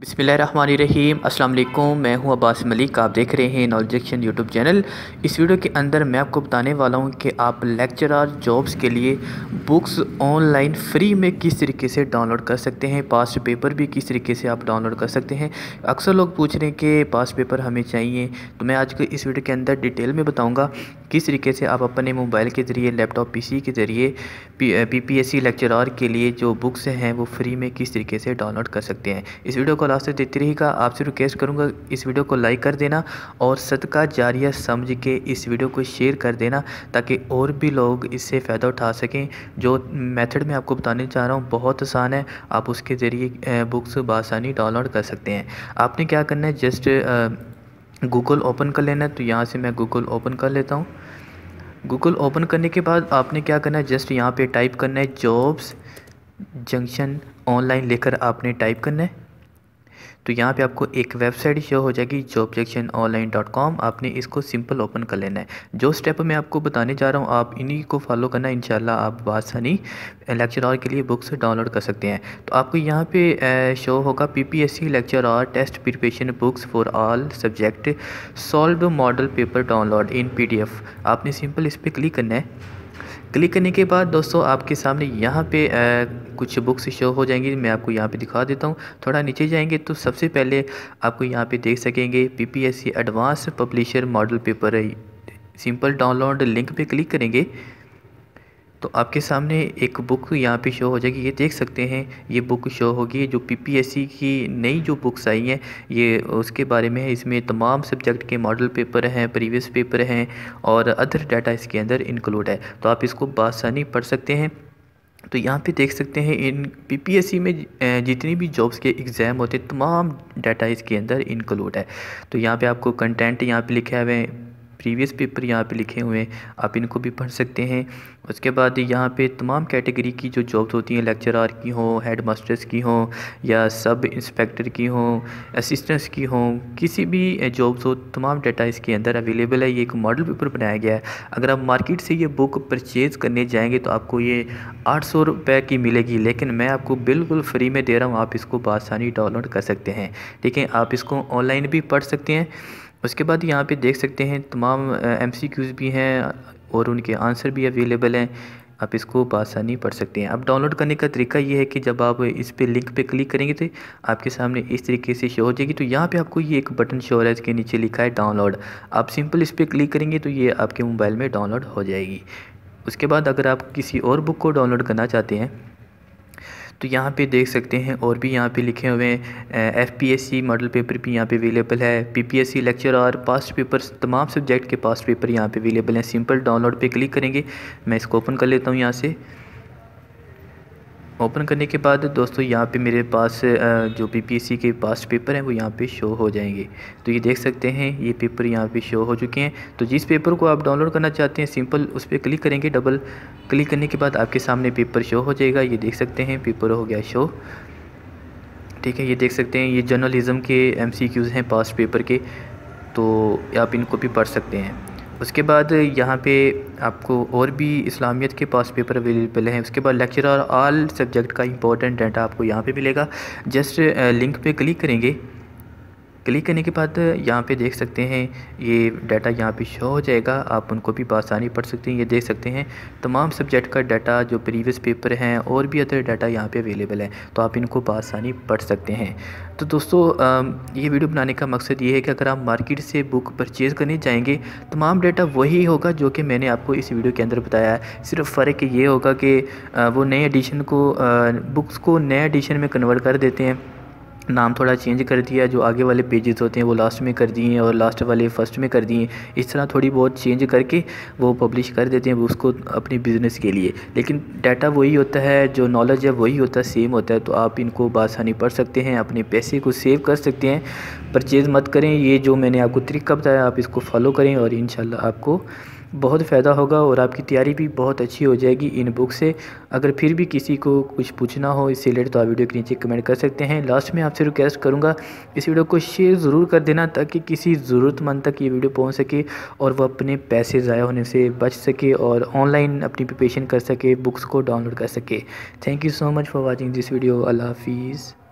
बिसमीम अल्लाम मैं हूँ अब्बास मलिक। आप देख रहे हैं नॉलेजेक्शन यूट्यूब चैनल। इस वीडियो के अंदर मैं आपको बताने वाला हूँ कि आप लेक्चरर जॉब्स के लिए बुक्स ऑनलाइन फ्री में किस तरीके से डाउनलोड कर सकते हैं, पास्ट पेपर भी किस तरीके से आप डाउनलोड कर सकते हैं। अक्सर लोग पूछ रहे हैं कि पास्ट पेपर हमें चाहिए। तो मैं आज के इस वीडियो के अंदर डिटेल में बताऊँगा किस तरीके से आप अपने मोबाइल के ज़रिए, लैपटॉप पीसी के ज़रिए, P P S C lecturer के लिए जो बुक्स हैं वो फ्री में किस तरीके से डाउनलोड कर सकते हैं। इस वीडियो को लास्ट तक देखते आपसे रिक्वेस्ट करूँगा, इस वीडियो को लाइक कर देना और सदका जारिया समझ के इस वीडियो को शेयर कर देना ताकि और भी लोग इससे फ़ायदा उठा सकें। जो मेथड मैं आपको बताने चाह रहा हूँ, बहुत आसान है। आप उसके ज़रिए बुक्स बसानी डाउनलोड कर सकते हैं। आपने क्या करना है, जस्ट गूगल ओपन कर लेना है। तो यहाँ से मैं गूगल ओपन कर लेता हूँ। गूगल ओपन करने के बाद आपने क्या करना है? जस्ट यहाँ पे टाइप करना है जॉब्स जंक्शन ऑनलाइन लेकर आपने टाइप करना है। तो यहाँ पे आपको एक वेबसाइट शो हो जाएगी जॉबजेक्शन ऑनलाइन डॉट कॉम आपने इसको सिंपल ओपन कर लेना है। जो स्टेप मैं आपको बताने जा रहा हूँ, आप इन्हीं को फॉलो करना, इंशाल्लाह आप बासानी लेक्चर और के लिए बुक्स डाउनलोड कर सकते हैं। तो आपको यहाँ पे शो होगा पी पी पीपीएससी लेक्चर और test preparation books for all subject solve model paper download in PDF आपने सिंपल इस पर क्लिक करना है। क्लिक करने के बाद दोस्तों आपके सामने यहाँ पे आ, कुछ बुक्स शो हो जाएँगी मैं आपको यहाँ पे दिखा देता हूँ। थोड़ा नीचे जाएँगे तो सबसे पहले आपको यहाँ पे देख सकेंगे PPSC advance publisher model paper simple download link पे क्लिक करेंगे। तो आपके सामने एक बुक यहाँ पे शो हो जाएगी। ये देख सकते हैं, ये बुक शो होगी जो पीपीएससी की नई जो बुक्स आई हैं, ये उसके बारे में है। इसमें तमाम सब्जेक्ट के मॉडल पेपर हैं प्रीवियस पेपर हैं और अदर डाटा इसके अंदर इंक्लूड है। तो आप इसको बासानी पढ़ सकते हैं। तो यहाँ पे देख सकते हैं, इन पीपीएससी में जितनी भी जॉब्स के एग्ज़ाम होते तमाम डाटा इसके अंदर इंक्लूड है। तो यहाँ पे आपको कंटेंट यहाँ पे लिखे हुए हैं प्रीवियस पेपर यहाँ पे लिखे हुए हैं, आप इनको भी पढ़ सकते हैं। उसके बाद यहाँ पे तमाम कैटेगरी की जो जॉब्स होती हैं, लेक्चरार की हों हेड मास्टर्स की हों, या सब इंस्पेक्टर की हों, असिस्टेंट्स की हों, किसी भी जॉब्स हो, तमाम डाटा इसके अंदर अवेलेबल है। ये एक मॉडल पेपर बनाया गया है। अगर आप मार्केट से ये बुक परचेज़ करने जाएँगे तो आपको ये आठ सौ रुपये की मिलेगी, लेकिन मैं आपको बिल्कुल फ्री में दे रहा हूँ। आप इसको बसानी डाउनलोड कर सकते हैं। ठीक है, आप इसको ऑनलाइन भी पढ़ सकते हैं। उसके बाद यहाँ पे देख सकते हैं, तमाम एम भी हैं और उनके आंसर भी अवेलेबल हैं। आप इसको बसानी पढ़ सकते हैं। अब डाउनलोड करने का तरीका ये है कि जब आप इस पे लिंक पे क्लिक करेंगे तो आपके सामने इस तरीके से शो हो जाएगी। तो यहाँ पे आपको ये एक बटन शो हो रहा है, इसके नीचे लिखा है डाउनलोड। आप सिंपल इस पर क्लिक करेंगे तो ये आपके मोबाइल में डाउनलोड हो जाएगी। उसके बाद अगर आप किसी और बुक को डाउनलोड करना चाहते हैं तो यहाँ पे देख सकते हैं और भी यहाँ पे लिखे हुए हैं F P S C model paper भी यहाँ पे अवेलेबल है। P P S C lecture और पास्ट पेपर तमाम सब्जेक्ट के पास्ट पेपर यहाँ पे अवेलेबल हैं। सिंपल डाउनलोड पे क्लिक करेंगे। मैं इसको ओपन कर लेता हूँ यहाँ से। ओपन करने के बाद दोस्तों यहाँ पे मेरे पास जो पीपीएससी के पास पेपर हैं वो यहाँ पे शो हो जाएँगे। तो ये देख सकते हैं, ये पेपर यहाँ पे शो हो चुके हैं। तो जिस पेपर को आप डाउनलोड करना चाहते हैं, सिंपल उस पर क्लिक करेंगे, डबल क्लिक करने के बाद आपके सामने पेपर शो हो जाएगा। ये देख सकते हैं, पेपर हो गया शो। ठीक है, ये देख सकते हैं, ये जर्नलिज़म के एम हैं पास्ट पेपर के। तो आप इनको भी पढ़ सकते हैं। उसके बाद यहाँ पे आपको और भी इस्लामियत के पास पेपर अवेलेबल हैं। उसके बाद लेक्चर और आल सब्जेक्ट का इंपॉर्टेंट डाटा आपको यहाँ पे मिलेगा। जस्ट लिंक पे क्लिक करेंगे। क्लिक करने के बाद यहाँ पे देख सकते हैं, ये डाटा यहाँ पे शो हो जाएगा। आप उनको भी बसानी पढ़ सकते हैं, ये देख सकते हैं। तमाम सब्जेक्ट का डाटा जो प्रीवियस पेपर हैं और भी अदर डाटा यहाँ पे अवेलेबल है तो आप इनको बसानी पढ़ सकते हैं। तो दोस्तों ये वीडियो बनाने का मकसद ये है कि अगर आप मार्केट से बुक परचेज़ करने जाएँगे, तमाम डाटा वही होगा जो कि मैंने आपको इस वीडियो के अंदर बताया सिर्फ़ फ़र्क ये होगा कि वो नए एडिशन को बुक्स को नए एडिशन में कन्वर्ट कर देते हैं। नाम थोड़ा चेंज कर दिया, जो आगे वाले पेजेस होते हैं, वो लास्ट में कर दिए और लास्ट वाले फ़र्स्ट में कर दिए। इस तरह थोड़ी बहुत चेंज करके वो पब्लिश कर देते हैं उसको अपनी बिज़नेस के लिए। लेकिन डाटा वही होता है, जो नॉलेज है, वही होता है सेम होता है। तो आप इनको बासानी पढ़ सकते हैं, अपने पैसे को सेव कर सकते हैं। परचेज़ मत करें, ये जो मैंने आपको तरीका बताया, आप इसको फॉलो करें और इन आपको बहुत फ़ायदा होगा और आपकी तैयारी भी बहुत अच्छी हो जाएगी इन बुक से। अगर फिर भी किसी को कुछ पूछना हो इससे रिलेटेड तो आप वीडियो के नीचे कमेंट कर सकते हैं। लास्ट में आपसे रिक्वेस्ट करूँगा, इस वीडियो को शेयर ज़रूर कर देना ताकि किसी ज़रूरतमंद तक ये वीडियो पहुँच सके और वह अपने पैसे ज़ाया होने से बच सके और ऑनलाइन अपनी प्रिपरेशन कर सके बुक्स को डाउनलोड कर सके। Thank you so much for watching this video अल्लाह हाफिज़